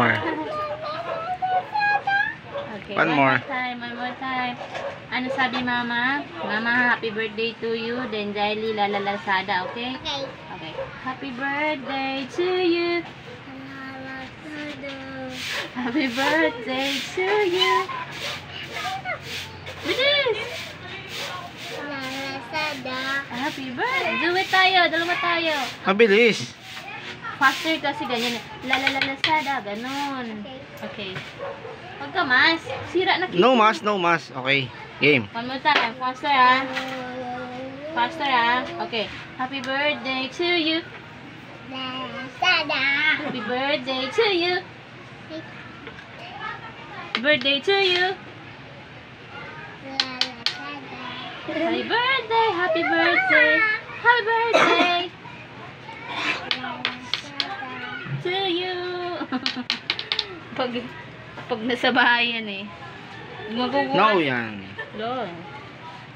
more. Okay, One one, more. more time, one more time. Ano sabi mama? Mama, happy birthday to you. Then Jiley, lalalasada, okay? Okay. Okay. Happy birthday to you. Happy birthday to you. Bilis! Lalasada. Happy birthday. Do it tayo. Dalawa tayo. Mabilis. Faster kasi ganyan. Lalalalasada. Ganon. Okay. Huwag ka mas. Sira na No mas, no mas. Okay. Game. One more time. Faster ah. Faster ah. Okay. Happy birthday to you. Lalasada. Happy birthday to you. Birthday to you. Happy birthday. Happy birthday. Happy birthday to you. pag pag nasa bahayan eh. Magugulat. No yan. Lo.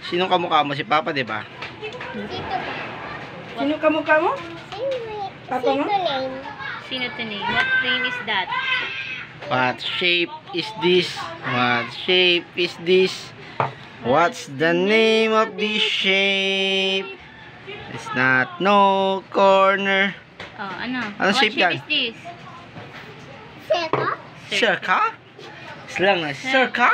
Sinong kamukha mo? Si Papa, di ba? Sito ba? Sino kamukha mo? Sino, Papa sino mo? Sino to name? What name is that? What shape is this? What shape is this? What's the name of this shape? It's not no corner. Oh, ano? Anong What shape yan? is this? Sito? Circa? Slang na. Circa?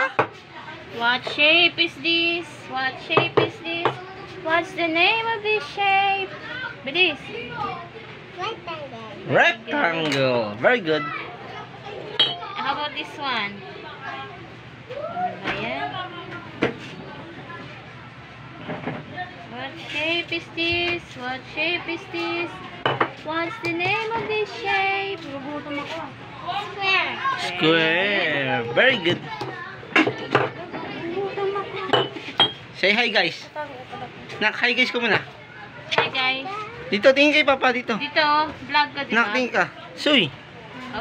What shape is this? What shape is this? What's the name of this shape? Bilis. Rectangle. Rectangle. Very good. How about this one? Ano ba yan? What shape is this? What shape is this? What's the name of Square. Very good. Say hi guys. Nak, hi guys ko muna. Hi guys. Dito, tingin kay Papa dito. Dito, vlog ka diba? Nak, tingin ka. Suy.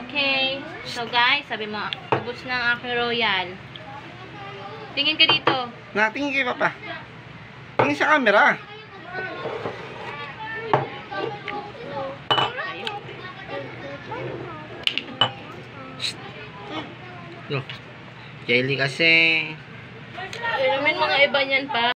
Okay. So guys, sabi mo, ubos na ang aking royal. Tingin ka dito. Nak, tingin kay Papa. Tingin sa camera. Look. Jelly kasi. May mga iba niyan pa.